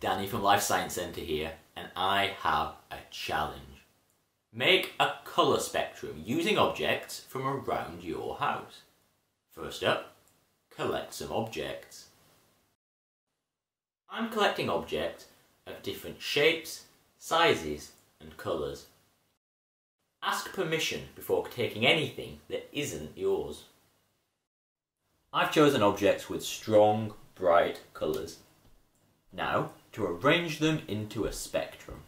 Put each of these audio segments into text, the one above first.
Danny from Life Science Centre here, and I have a challenge. Make a colour spectrum using objects from around your house. First up, collect some objects. I'm collecting objects of different shapes, sizes and colours. Ask permission before taking anything that isn't yours. I've chosen objects with strong, bright colours. Now, to arrange them into a spectrum.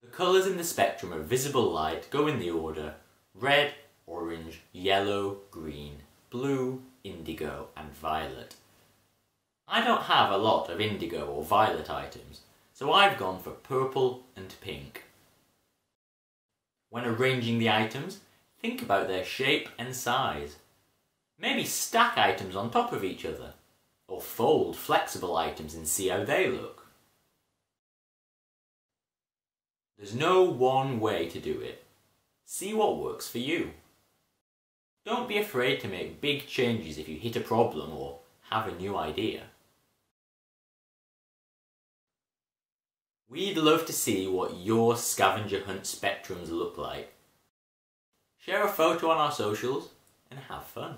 The colours in the spectrum of visible light go in the order red, orange, yellow, green, blue, indigo and violet. I don't have a lot of indigo or violet items, so I've gone for purple and pink. When arranging the items, think about their shape and size. Maybe stack items on top of each other or fold flexible items and see how they look. There's no one way to do it. See what works for you. Don't be afraid to make big changes if you hit a problem or have a new idea. We'd love to see what your scavenger hunt spectrums look like. Share a photo on our socials and have fun.